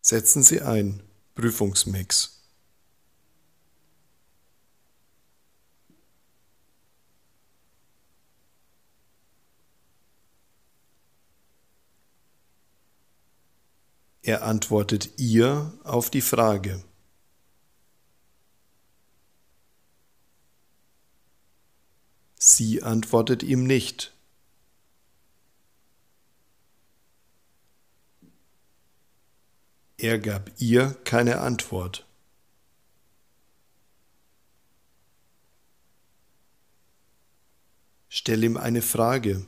Setzen Sie ein. Prüfungsmix. Er antwortet ihr auf die Frage. Sie antwortet ihm nicht. Er gab ihr keine Antwort. Stell ihm eine Frage.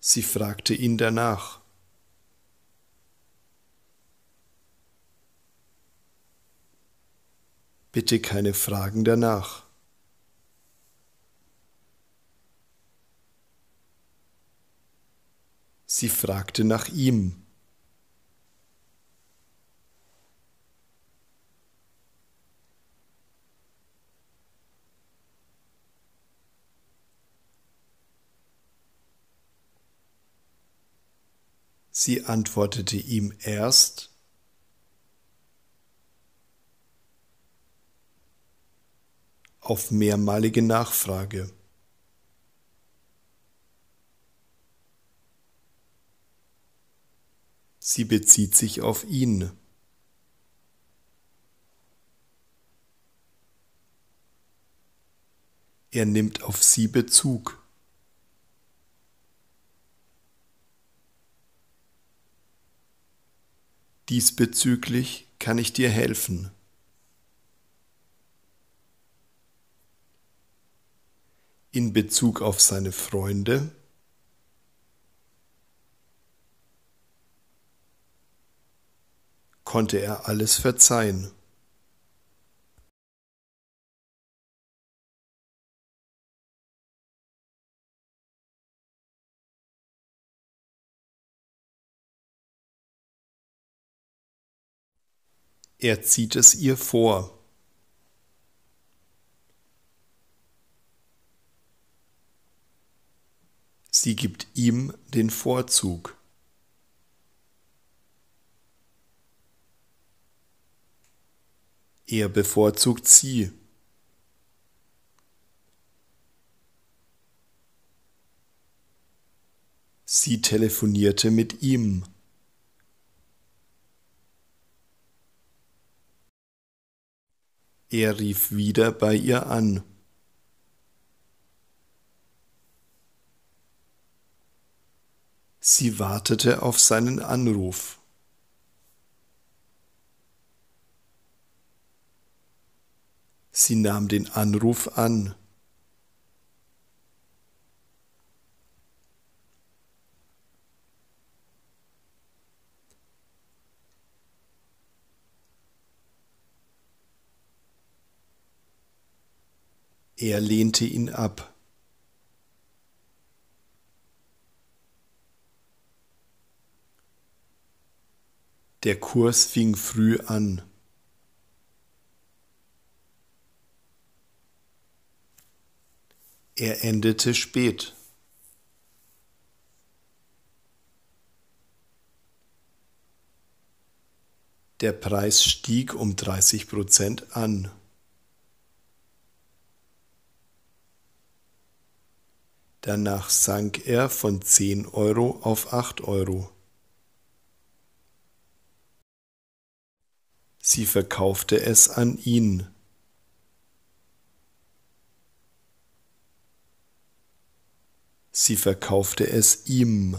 Sie fragte ihn danach. Bitte keine Fragen danach. Sie fragte nach ihm. Sie antwortete ihm erst, auf mehrmalige Nachfrage. Sie bezieht sich auf ihn. Er nimmt auf sie Bezug. Diesbezüglich kann ich dir helfen. In Bezug auf seine Freunde konnte er alles verzeihen. Er zieht es ihr vor. Sie gibt ihm den Vorzug. Er bevorzugt sie. Sie telefonierte mit ihm. Er rief wieder bei ihr an. Sie wartete auf seinen Anruf. Sie nahm den Anruf an. Er lehnte ihn ab. Der Kurs fing früh an. Er endete spät. Der Preis stieg um 30 Prozent an. Danach sank er von 10 Euro auf 8 Euro. Sie verkaufte es an ihn. Sie verkaufte es ihm.